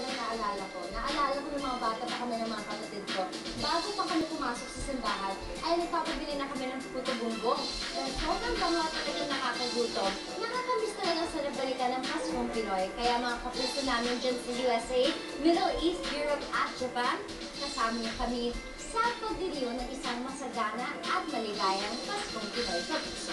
talagang naalala ko. Naalala ko ng mga bata pa kami ng mga kapatid ko. Bago pa kami pumasok sa simbahan, ay nagpapabili na kami ng puto bumbong. Sobrang bango at talagang nakakagutom. Nakakamiss talaga sa nabalikan ng Paskong Pinoy. Kaya mga kapuso namin dyan sa USA, Middle East, Europe at Japan, kasama niyo kami sa pagdiriw ng isang masagana at maligayang Paskong Pinoy kapuso.